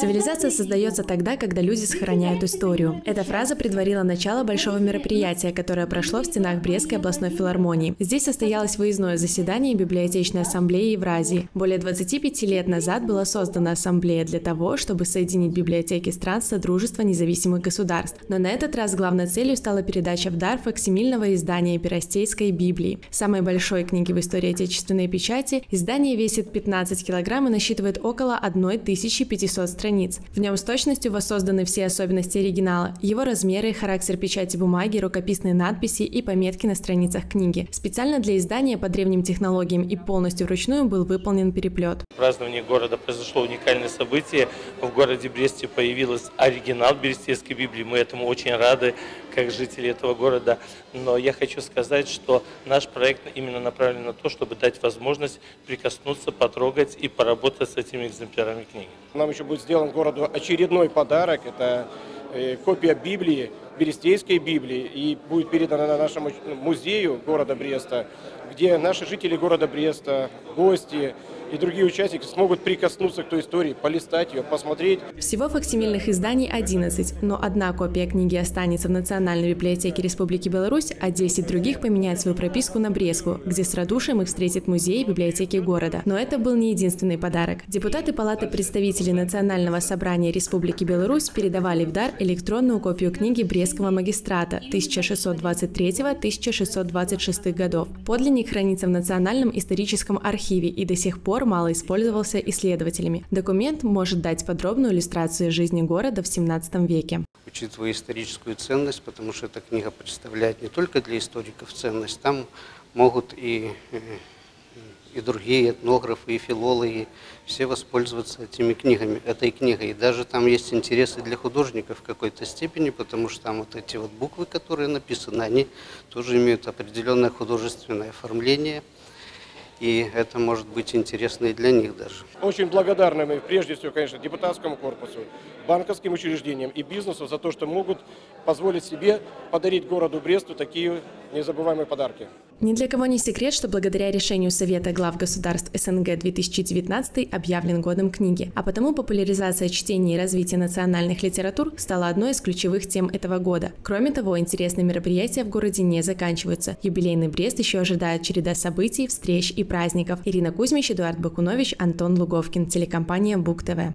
Цивилизация создается тогда, когда люди сохраняют историю. Эта фраза предварила начало большого мероприятия, которое прошло в стенах Брестской областной филармонии. Здесь состоялось выездное заседание библиотечной ассамблеи Евразии. Более 25 лет назад была создана ассамблея для того, чтобы соединить библиотеки стран Содружества независимых государств. Но на этот раз главной целью стала передача в дар факсимильного издания Пиростейской Библии. Самой большой книги в истории отечественной печати издание весит 15 килограмм и насчитывает около 1500 страниц. В нем с точностью воссозданы все особенности оригинала, его размеры, характер печати бумаги, рукописные надписи и пометки на страницах книги. Специально для издания по древним технологиям и полностью вручную был выполнен переплет. В праздновании города произошло уникальное событие. В городе Бресте появился оригинал Берестейской Библии. Мы этому очень рады, как жители этого города. Но я хочу сказать, что наш проект именно направлен на то, чтобы дать возможность прикоснуться, потрогать и поработать с этими экземплярами книги. Нам еще будет сделан городу очередной подарок. Это э, копия Библии, Берестейской Библии, и будет передана на нашему музею города Бреста, где наши жители города Бреста, гости, и другие участники смогут прикоснуться к той истории, полистать ее, посмотреть. Всего факсимильных изданий 11, но одна копия книги останется в Национальной библиотеке Республики Беларусь, а 10 других поменяют свою прописку на Брестку, где с радушием их встретит музей и библиотеки города. Но это был не единственный подарок. Депутаты Палаты представителей Национального собрания Республики Беларусь передавали в дар электронную копию книги Брестского магистрата 1623-1626 годов. Подлинник хранится в Национальном историческом архиве и до сих пор пор мало использовался исследователями. Документ может дать подробную иллюстрацию жизни города в 17 веке. Учитывая историческую ценность, потому что эта книга представляет не только для историков ценность, там могут и, э, и другие этнографы, и филологи, все воспользоваться этими книгами, этой книгой. И даже там есть интересы для художников в какой-то степени, потому что там вот эти вот буквы, которые написаны, они тоже имеют определенное художественное оформление – и это может быть интересно и для них даже. Очень благодарны мы, прежде всего, конечно, депутатскому корпусу, банковским учреждениям и бизнесу за то, что могут позволить себе подарить городу Бресту такие незабываемые подарки. Ни для кого не секрет, что благодаря решению Совета глав государств СНГ 2019 объявлен годом книги, а потому популяризация чтения и развития национальных литератур стала одной из ключевых тем этого года. Кроме того, интересные мероприятия в городе не заканчиваются. Юбилейный Брест еще ожидает череда событий, встреч и праздников. Ирина Кузьмич, Эдуард Бакунович, Антон Луговкин, телекомпания Бук ТВ.